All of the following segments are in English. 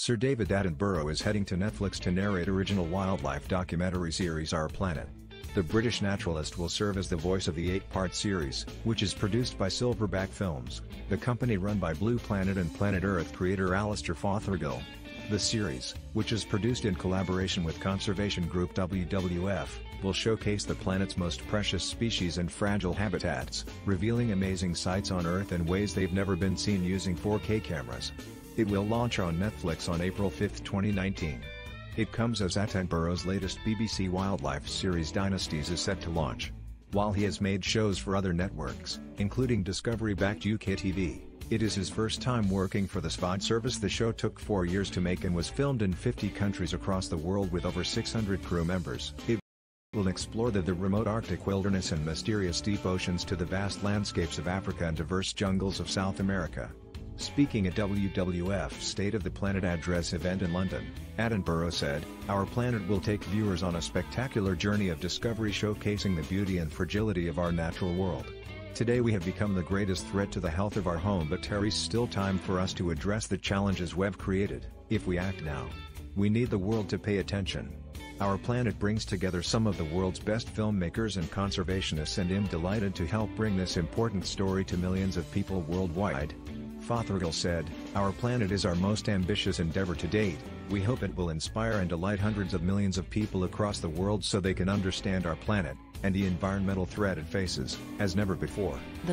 Sir David Attenborough is heading to Netflix to narrate original wildlife documentary series Our Planet. The British naturalist will serve as the voice of the eight-part series, which is produced by Silverback Films, the company run by Blue Planet and Planet Earth creator Alastair Fothergill. The series, which is produced in collaboration with conservation group WWF, will showcase the planet's most precious species and fragile habitats, revealing amazing sights on Earth in ways they've never been seen using 4K cameras. It will launch on Netflix on April 5, 2019. It comes as Attenborough's latest BBC wildlife series Dynasties is set to launch. While he has made shows for other networks, including Discovery-backed UK TV, it is his first time working for the SVOD service the show took four years to make and was filmed in 50 countries across the world with over 600 crew members. It will explore the, the remote Arctic wilderness and mysterious deep oceans to the vast landscapes of Africa and diverse jungles of South America. Speaking at WWF's State of the Planet address event in London, Attenborough said, Our planet will take viewers on a spectacular journey of discovery showcasing the beauty and fragility of our natural world. Today we have become the greatest threat to the health of our home but there is still time for us to address the challenges we've created, if we act now. We need the world to pay attention. Our planet brings together some of the world's best filmmakers and conservationists and I'm delighted to help bring this important story to millions of people worldwide, Fothergill said, Our planet is our most ambitious endeavor to date, we hope it will inspire and delight hundreds of millions of people across the world so they can understand our planet, and the environmental threat it faces, as never before. The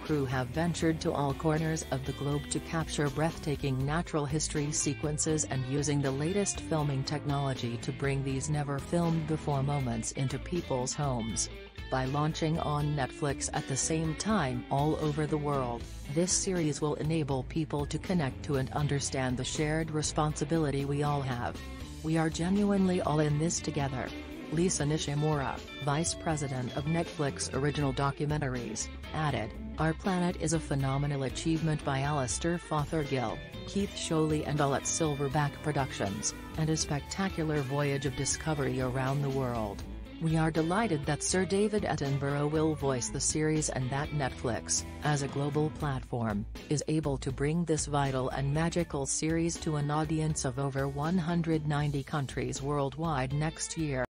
crew have ventured to all corners of the globe to capture breathtaking natural history sequences and using the latest filming technology to bring these never filmed before moments into people's homes. By launching on Netflix at the same time all over the world, this series will enable people to connect to and understand the shared responsibility we all have. We are genuinely all in this together. Lisa Nishimura, Vice President of Netflix Original Documentaries, added, Our Planet is a phenomenal achievement by Alastair Fothergill, Keith Scholey and all at Silverback Productions, and a spectacular voyage of discovery around the world. We are delighted that Sir David Attenborough will voice the series and that Netflix, as a global platform, is able to bring this vital and magical series to an audience of over 190 countries worldwide next year.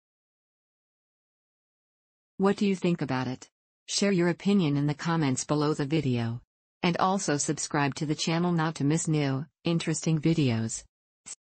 What do you think about it? Share your opinion in the comments below the video. And also subscribe to the channel not to miss new, interesting videos.